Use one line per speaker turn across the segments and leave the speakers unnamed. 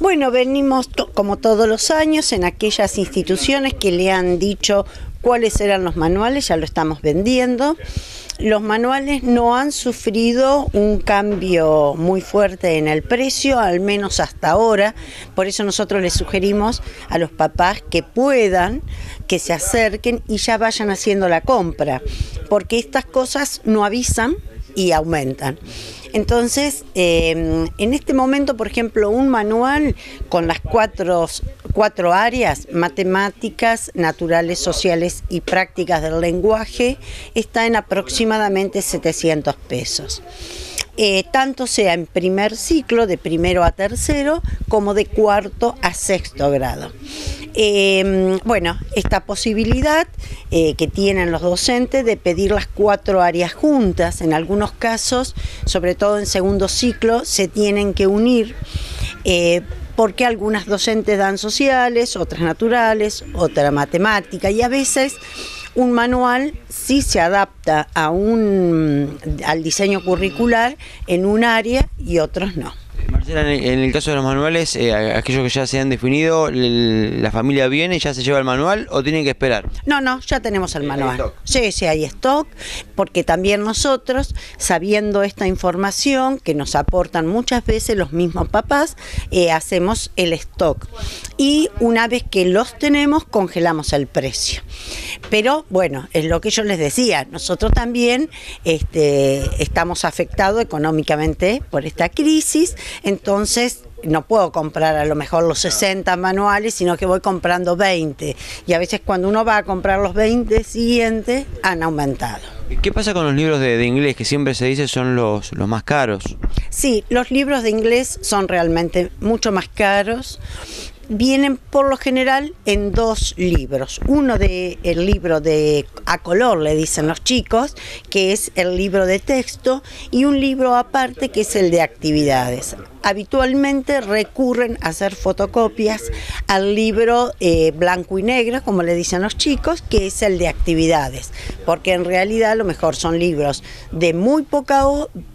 Bueno, venimos como todos los años en aquellas instituciones que le han dicho cuáles eran los manuales, ya lo estamos vendiendo. Los manuales no han sufrido un cambio muy fuerte en el precio, al menos hasta ahora. Por eso nosotros les sugerimos a los papás que puedan, que se acerquen y ya vayan haciendo la compra, porque estas cosas no avisan y aumentan. Entonces, eh, en este momento, por ejemplo, un manual con las cuatro, cuatro áreas, matemáticas, naturales, sociales y prácticas del lenguaje, está en aproximadamente 700 pesos. Eh, tanto sea en primer ciclo, de primero a tercero, como de cuarto a sexto grado. Eh, bueno, esta posibilidad eh, que tienen los docentes de pedir las cuatro áreas juntas, en algunos casos, sobre todo en segundo ciclo, se tienen que unir porque algunas docentes dan sociales, otras naturales, otra matemática y a veces un manual sí se adapta al diseño curricular en un área y otros no.
En el caso de los manuales, eh, aquellos que ya se han definido, ¿la familia viene y ya se lleva el manual o tienen que esperar?
No, no, ya tenemos el manual. Sí, sí, hay stock, porque también nosotros, sabiendo esta información que nos aportan muchas veces los mismos papás, eh, hacemos el stock. Y una vez que los tenemos, congelamos el precio. Pero bueno, es lo que yo les decía, nosotros también este, estamos afectados económicamente por esta crisis entonces no puedo comprar a lo mejor los 60 manuales, sino que voy comprando 20. Y a veces cuando uno va a comprar los 20 siguientes, han aumentado.
¿Qué pasa con los libros de, inglés que siempre se dice son los, los más caros?
Sí, los libros de inglés son realmente mucho más caros vienen por lo general en dos libros. Uno de el libro de a color le dicen los chicos, que es el libro de texto y un libro aparte que es el de actividades habitualmente recurren a hacer fotocopias al libro eh, blanco y negro, como le dicen los chicos, que es el de actividades, porque en realidad a lo mejor son libros de muy poca,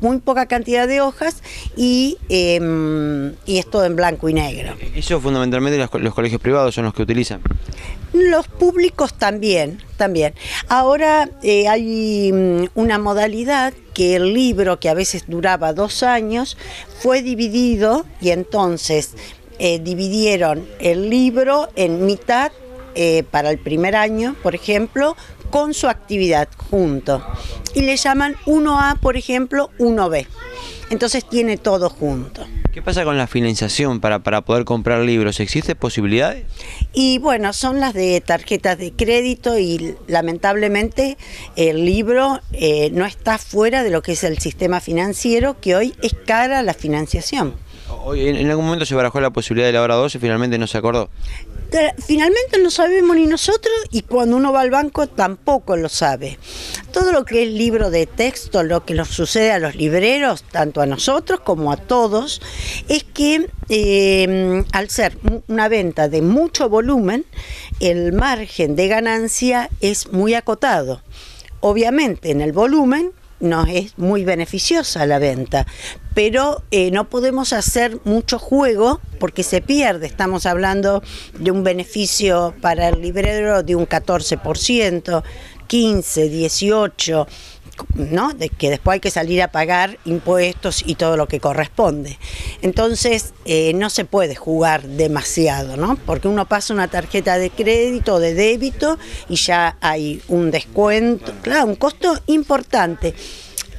muy poca cantidad de hojas y, em, y es todo en blanco y negro.
¿Eso fundamentalmente los, los colegios privados son los que utilizan?
Los públicos también, también. Ahora eh, hay mm, una modalidad que el libro, que a veces duraba dos años, fue dividido y entonces eh, dividieron el libro en mitad eh, para el primer año, por ejemplo, con su actividad junto. Y le llaman 1A, por ejemplo, 1B. Entonces tiene todo junto.
¿Qué pasa con la financiación para, para poder comprar libros? ¿Existe posibilidades?
Y bueno, son las de tarjetas de crédito y lamentablemente el libro eh, no está fuera de lo que es el sistema financiero, que hoy es cara la financiación.
En algún momento se barajó la posibilidad de la hora 12 y finalmente no se acordó
finalmente no sabemos ni nosotros y cuando uno va al banco tampoco lo sabe. Todo lo que es libro de texto, lo que nos sucede a los libreros, tanto a nosotros como a todos, es que eh, al ser una venta de mucho volumen, el margen de ganancia es muy acotado. Obviamente en el volumen nos es muy beneficiosa la venta, pero eh, no podemos hacer mucho juego porque se pierde. Estamos hablando de un beneficio para el librero de un 14%, 15, 18, De que después hay que salir a pagar impuestos y todo lo que corresponde. Entonces, eh, no se puede jugar demasiado, ¿no? Porque uno pasa una tarjeta de crédito o de débito y ya hay un descuento, claro, un costo importante.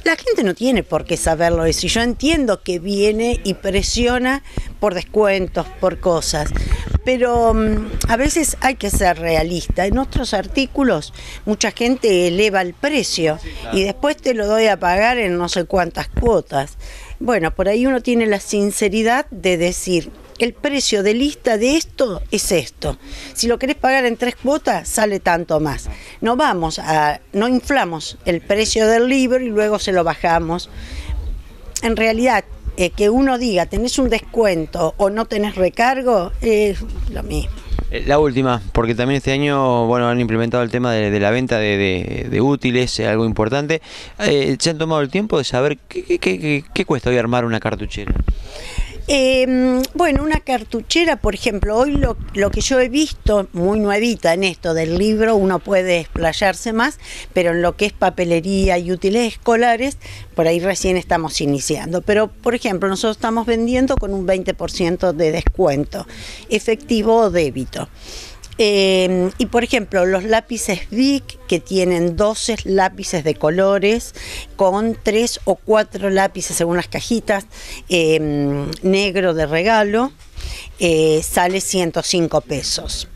La gente no tiene por qué saberlo eso y yo entiendo que viene y presiona por descuentos, por cosas, pero mm, a veces hay que ser realista. En otros artículos mucha gente eleva el precio y después te lo doy a pagar en no sé cuántas cuotas. Bueno, por ahí uno tiene la sinceridad de decir, el precio de lista de esto es esto. Si lo querés pagar en tres cuotas, sale tanto más. No vamos a, no inflamos el precio del libro y luego se lo bajamos. En realidad, eh, que uno diga, tenés un descuento o no tenés recargo, es lo mismo.
Eh, la última, porque también este año bueno han implementado el tema de, la venta de, útiles, algo importante. Eh, ¿Se han tomado el tiempo de saber qué, qué, qué, qué cuesta hoy armar una cartuchera?
Em, bueno, una cartuchera, por ejemplo, hoy lo, lo, que yo he visto, muy nuevita en esto del libro, uno puede explayarse más, pero en lo que es papelería y útiles escolares, por ahí recién estamos iniciando. Pero, por ejemplo, nosotros estamos vendiendo con un 20% de descuento, efectivo o débito. Eh, y por ejemplo, los lápices Bic que tienen 12 lápices de colores con 3 o 4 lápices según las cajitas eh, negro de regalo, eh, sale 105 pesos.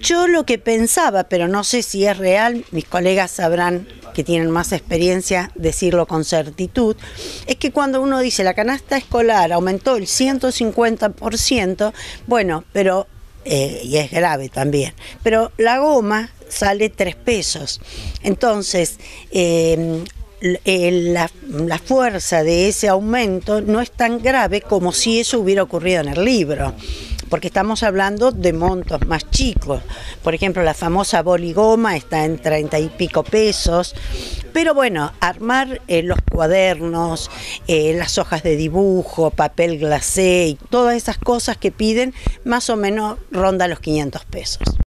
yo lo que pensaba, pero no sé si es real, mis colegas sabrán que tienen más experiencia decirlo con certitud, es que cuando uno dice la canasta escolar aumentó el 150%, bueno, pero eh, y es grave también. Pero la goma sale tres pesos. Entonces, em, la, la, fuerza de ese aumento no es tan grave como si eso hubiera ocurrido en el libro porque estamos hablando de montos más chicos. Por ejemplo, la famosa boligoma está en treinta y pico pesos. Pero bueno, armar eh, los cuadernos, eh, las hojas de dibujo, papel glacé y todas esas cosas que piden, más o menos ronda los 500 pesos.